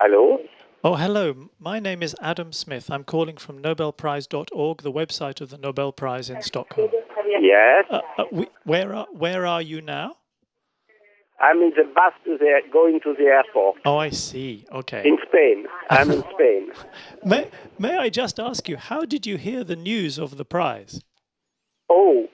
Hello? Oh, hello. My name is Adam Smith. I'm calling from Nobelprize.org, the website of the Nobel Prize in Stockholm. Yes? Uh, uh, we, where, are, where are you now? I'm in the bus to the, going to the airport. Oh, I see. Okay. In Spain. I'm in Spain. May, may I just ask you, how did you hear the news of the prize? Oh,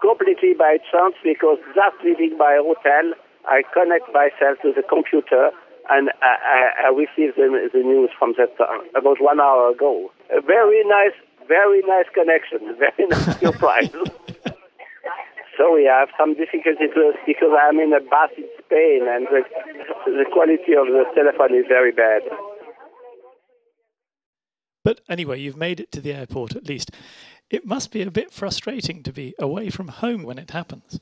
completely by chance because just leaving my hotel, I connect myself to the computer and I, I, I received the, the news from that uh, about one hour ago. A very nice, very nice connection, very nice surprise. Sorry, I have some difficulties because I'm in a bus in Spain and the, the quality of the telephone is very bad. But anyway, you've made it to the airport at least. It must be a bit frustrating to be away from home when it happens.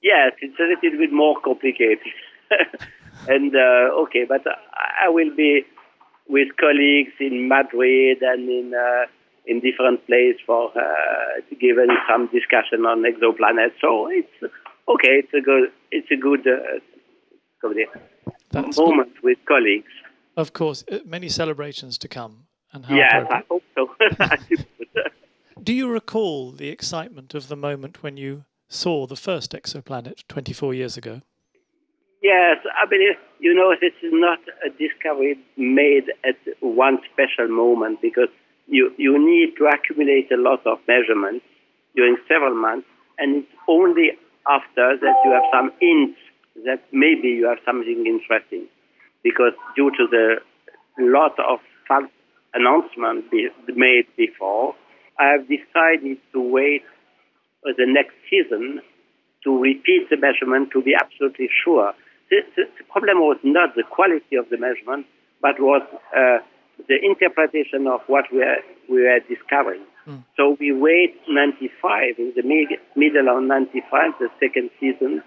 Yes, it's a little bit more complicated. and uh, okay, but I will be with colleagues in Madrid and in uh, in different places for uh, given some discussion on exoplanets. So it's okay. It's a good it's a good uh, moment good. with colleagues. Of course, uh, many celebrations to come. And how yes, I hope so. Do you recall the excitement of the moment when you saw the first exoplanet 24 years ago? Yes, I believe, you know, this is not a discovery made at one special moment because you, you need to accumulate a lot of measurements during several months, and it's only after that you have some hints that maybe you have something interesting. Because due to the lot of false announcements be made before, I have decided to wait for the next season to repeat the measurement to be absolutely sure. The, the, the problem was not the quality of the measurement, but was uh, the interpretation of what we are, we were discovering. Mm. So we wait 95 in the mid, middle of 95, the second season,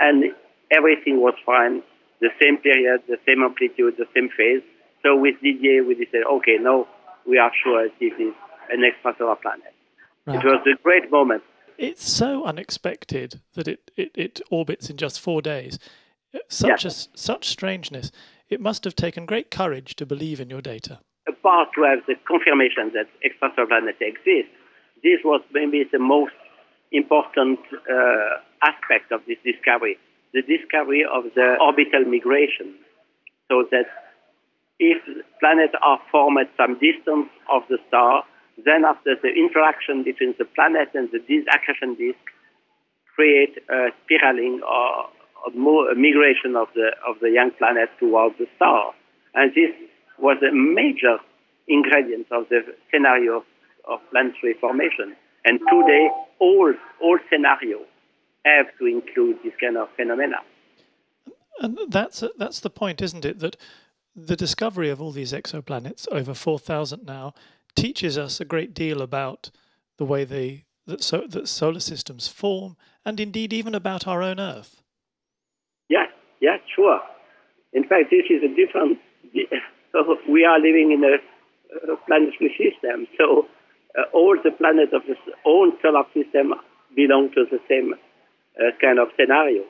and everything was fine. The same period, the same amplitude, the same phase. So with Didier, we decided, okay, now we are sure this is an extrasolar planet. Right. It was a great moment. It's so unexpected that it, it, it orbits in just four days. Such yes. a, such strangeness. It must have taken great courage to believe in your data. Apart to have the confirmation that planets exist, this was maybe the most important uh, aspect of this discovery, the discovery of the orbital migration. So that if planets are formed at some distance of the star, then after the interaction between the planet and the accretion disk, create a spiraling or migration of the of the young planet towards the star. And this was a major ingredient of the scenario of planetary formation. And today, all all scenarios have to include this kind of phenomena. And that's that's the point, isn't it? That the discovery of all these exoplanets, over four thousand now, teaches us a great deal about the way they that, so, that solar systems form, and indeed even about our own Earth. Yes, sure. In fact, this is a different. So we are living in a, a planetary system. So uh, all the planets of the own solar system belong to the same uh, kind of scenario.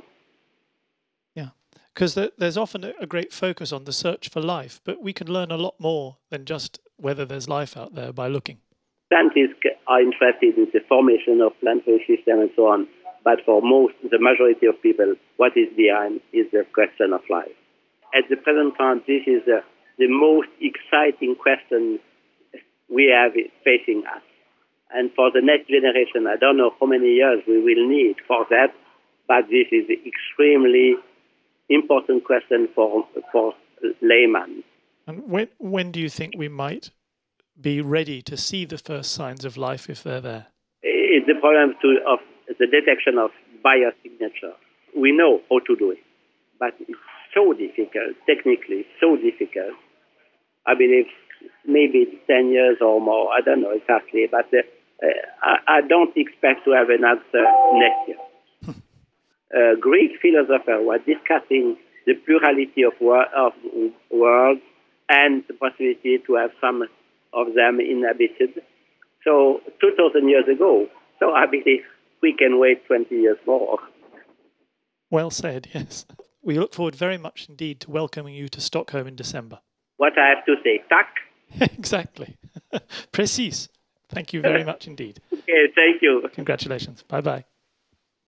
Yeah, because there's often a great focus on the search for life, but we can learn a lot more than just whether there's life out there by looking. Scientists are interested in the formation of planetary systems and so on, but for most, the majority of people, what is behind is the question of life. At the present time, this is uh, the most exciting question we have facing us. And for the next generation, I don't know how many years we will need for that, but this is an extremely important question for, for laymen. And when when do you think we might be ready to see the first signs of life if they're there? It's the problem to, of the detection of biosignature. We know how to do it, but it's so difficult, technically so difficult. I believe maybe 10 years or more, I don't know exactly, but uh, I, I, don't expect to have an answer next year. uh, Greek philosophers were discussing the plurality of, wor- of worlds and the possibility to have some of them inhabited. So 2,000 years ago. So I believe we can wait 20 years more. Well said, yes. We look forward very much indeed to welcoming you to Stockholm in December. what I have to say. Tack. exactly. Precise. Thank you very much indeed. Okay, thank you. Congratulations. Bye bye.